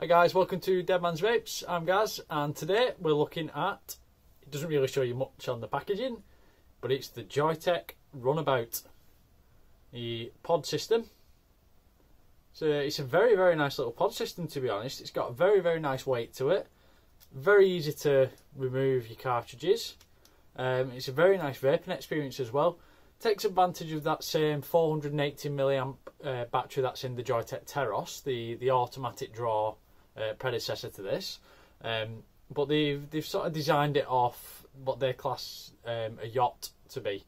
Hi guys, welcome to Dead Man's Vapez. I'm Gaz, and today we're looking at. It doesn't really show you much on the packaging, but it's the Joyetech Runabout, the pod system. So it's a very very nice little pod system to be honest. It's got a very very nice weight to it. Very easy to remove your cartridges. Um, it's a very nice vaping experience as well. Takes advantage of that same 480 milliamp uh, battery that's in the Joyetech Teros, the the automatic draw uh, predecessor to this. Um, but they've they've sort of designed it off what they class um, a yacht to be.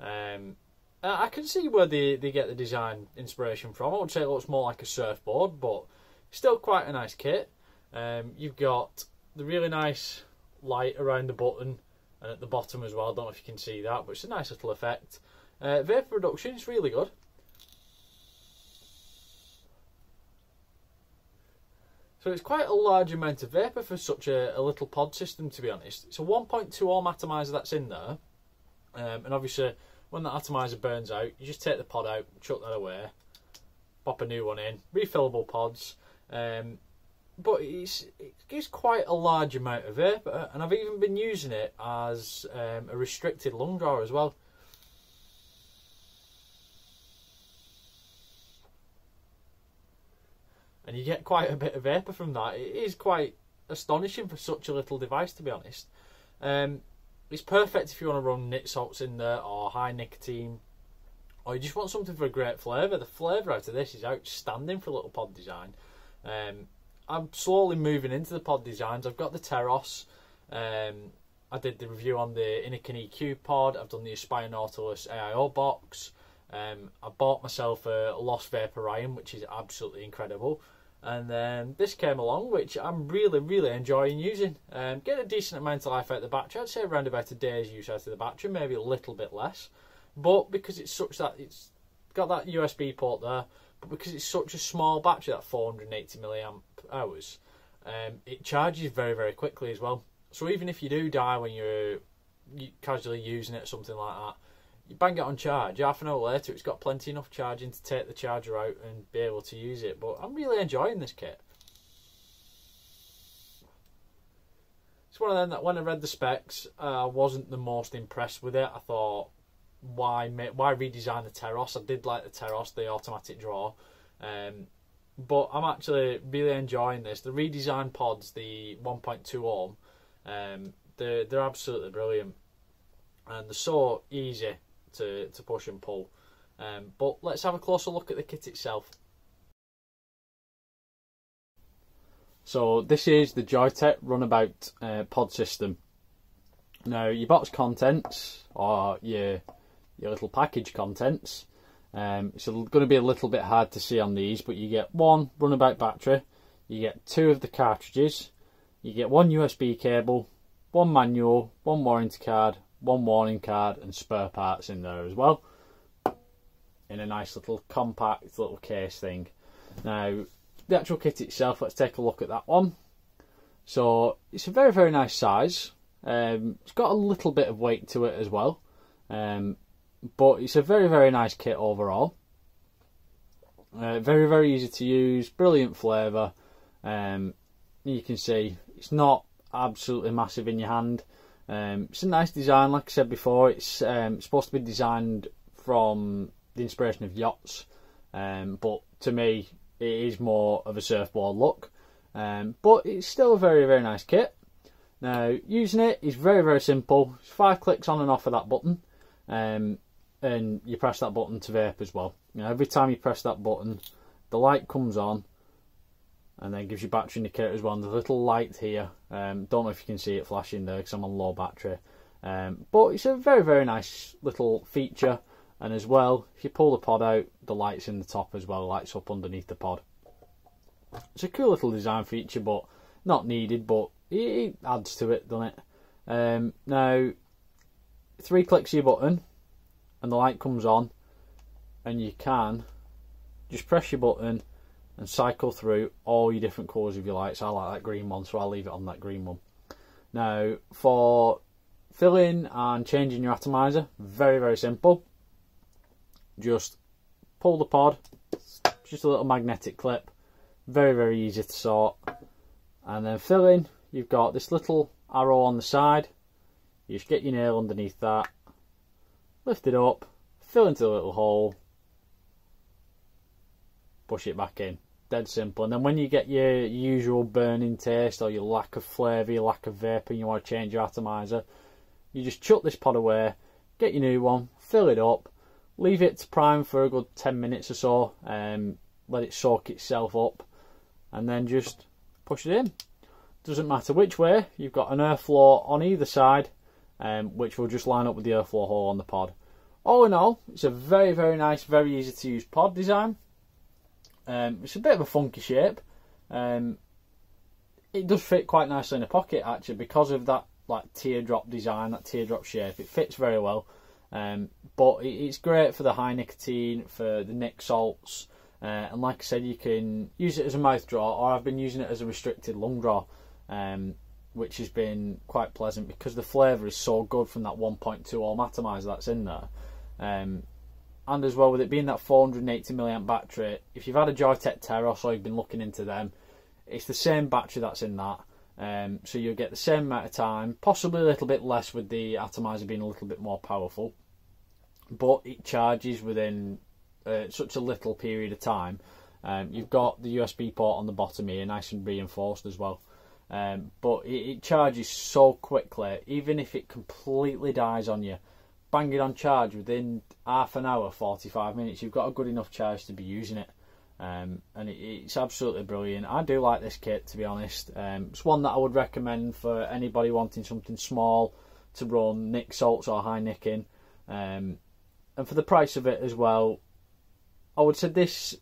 Um, I can see where they, they get the design inspiration from. I would say it looks more like a surfboard, but still quite a nice kit. Um, you've got the really nice light around the button and at the bottom as well. I don't know if you can see that, but it's a nice little effect. Uh, vapor reduction is really good. So it's quite a large amount of vapour for such a, a, little pod system, to be honest. It's a 1.2 ohm atomizer that's in there, um, and obviously when that atomizer burns out, you just take the pod out, chuck that away, pop a new one in, refillable pods. Um, but it's gives quite a large amount of vapour, and I've even been using it as um, a restricted lung drawer as well. And you get quite a bit of vapour from that. It is quite astonishing for such a little device, to be honest. Um, it's perfect if you want to run nic salts in there or high nicotine, or you just want something for a great flavour. The flavour out of this is outstanding for a little pod design. Um, I'm slowly moving into the pod designs. I've got the Teros. Um, I did the review on the Innokin EQ pod. I've done the Aspire Nautilus AIO box. Um, I bought myself a Lost Vape Orion, which is absolutely incredible and then this came along which I'm really really enjoying using. Um, get a decent amount of life out of the battery. I'd say around about a day's use out of the battery maybe a little bit less. But because it's such that it's got that USB port there but because it's such a small battery that 480 milliamp hours um, it charges very very quickly as well. So even if you do die when you're casually using it or something like that you bang it on charge. Half an hour later, it's got plenty enough charging to take the charger out and be able to use it. But I'm really enjoying this kit. It's one of them that when I read the specs, uh, I wasn't the most impressed with it. I thought, why why redesign the Teros? I did like the Teros, the automatic draw. Um, but I'm actually really enjoying this. The redesigned pods, the 1.2 ohm, um, they're, they're absolutely brilliant. And they're so easy to, to push and pull. Um, but let's have a closer look at the kit itself. So this is the Joyetech Runabout uh, pod system. Now your box contents or your your little package contents. Um, it's going to be a little bit hard to see on these, but you get one Runabout battery, you get two of the cartridges, you get one USB cable, one manual, one warranty card, one warning card and spare parts in there as well. In a nice little compact little case thing. Now the actual kit itself let's take a look at that one. So it's a very very nice size. Um, it's got a little bit of weight to it as well. Um, but it's a very very nice kit overall. Uh, very very easy to use brilliant flavour. Um, you can see it's not absolutely massive in your hand um, it's a nice design, like I said before. It's um, supposed to be designed from the inspiration of yachts, um, but to me, it is more of a surfboard look. Um, but it's still a very, very nice kit. Now, using it is very, very simple. It's five clicks on and off of that button, um, and you press that button to vape as well. You know, every time you press that button, the light comes on, and then gives you battery indicator as well. And the little light here, um, don't know if you can see it flashing there because I'm on low battery. Um, but it's a very, very nice little feature. And as well, if you pull the pod out, the light's in the top as well, lights up underneath the pod. It's a cool little design feature, but not needed, but it adds to it, doesn't it? Um, now, three clicks your button, and the light comes on, and you can just press your button and cycle through all your different colours of your lights. I like that green one, so I'll leave it on that green one. Now, for filling and changing your atomizer, very, very simple. Just pull the pod, just a little magnetic clip, Very, very easy to sort. And then filling, you've got this little arrow on the side. You just get your nail underneath that, lift it up, fill into the little hole, push it back in. Dead simple. And then when you get your usual burning taste or your lack of flavour, your lack of vapour, and you want to change your atomizer, you just chuck this pod away, get your new one, fill it up, leave it to prime for a good 10 minutes or so, um, let it soak itself up, and then just push it in. Doesn't matter which way, you've got an airflow on either side, um, which will just line up with the airflow hole on the pod. All in all, it's a very, very nice, very easy to use pod design. Um, it's a bit of a funky shape. Um, it does fit quite nicely in a pocket actually because of that like teardrop design, that teardrop shape. It fits very well. Um, but it's great for the high nicotine, for the nic salts, uh, and like I said, you can use it as a mouth draw, or I've been using it as a restricted lung draw, um, which has been quite pleasant because the flavour is so good from that 1.2 ohm atomizer that's in there. Um, and as well with it being that 480 milliamp battery, if you've had a Joyetech Teros or you've been looking into them, it's the same battery that's in that. Um, so you'll get the same amount of time, possibly a little bit less with the atomizer being a little bit more powerful, but it charges within uh, such a little period of time. Um, you've got the USB port on the bottom here, nice and reinforced as well. Um, but it, it, charges so quickly, even if it completely dies on you, bang it on charge within half an hour, 45 minutes, you've got a good enough charge to be using it. Um, and it, it's absolutely brilliant. I do like this kit, to be honest. Um, it's one that I would recommend for anybody wanting something small to run nic salts or high nicking. Um, and for the price of it as well, I would say this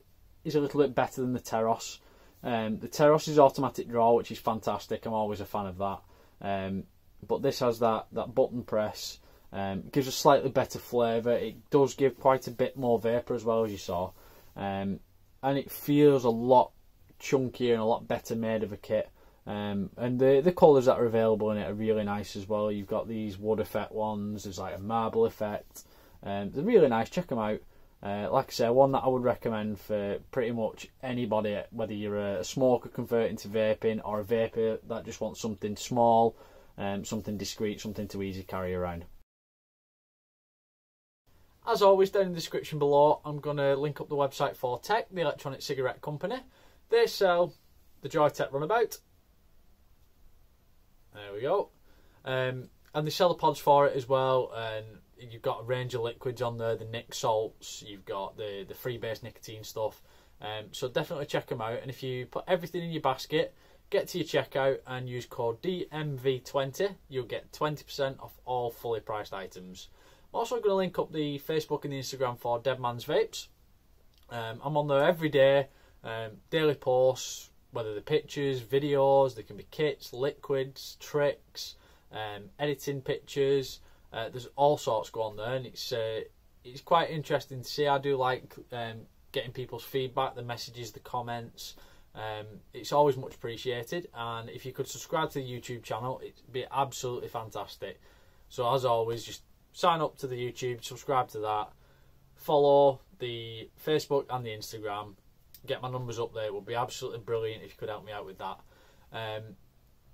is a little bit better than the Teros. Um, the Teros is automatic draw, which is fantastic. I'm always a fan of that. Um, but this has that that button press. Um, gives a slightly better flavour. It does give quite a bit more vapour as well as you saw. Um, and it feels a lot chunkier and a lot better made of a kit. Um, and the the colours that are available in it are really nice as well. You've got these wood effect ones. There's like a marble effect. Um, they're really nice. Check them out. Uh, like I say, one that I would recommend for pretty much anybody, whether you're a smoker converting to vaping or a vaper that just wants something small, um, something discreet, something to easy carry around. As always, down in the description below, I'm going to link up the website for TECC, the electronic cigarette company. They sell the Joyetech Runabout. There we go. Um, and they sell the pods for it as well. And you've got a range of liquids on there, the nic salts, you've got the, the freebase nicotine stuff. Um, so definitely check them out. And if you put everything in your basket, get to your checkout and use code DMV20, you'll get 20% off all fully priced items. Also going to link up the Facebook and the Instagram for Dead Man's Vapez. Um, I'm on there every day, um, daily posts, whether they're pictures, videos, they can be kits, liquids, tricks, um, editing pictures. Uh, there's all sorts go on there, and it's uh, it's quite interesting to see. I do like um, getting people's feedback, the messages, the comments. Um, it's always much appreciated, and if you could subscribe to the YouTube channel, it'd be absolutely fantastic. So as always, just sign up to the YouTube, subscribe to that, follow the Facebook and the Instagram, get my numbers up there. It would be absolutely brilliant if you could help me out with that. Um,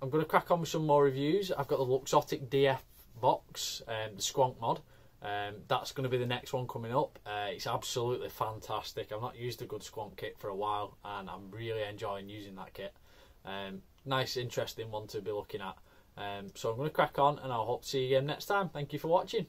I'm going to crack on with some more reviews. I've got the Luxotic DF box, um, the Squonk mod. Um, that's going to be the next one coming up. Uh, it's absolutely fantastic. I've not used a good Squonk kit for a while, and I'm really enjoying using that kit. Um, nice, interesting one to be looking at. Um, so I'm going to crack on and I'll hope to see you again next time. Thank you for watching.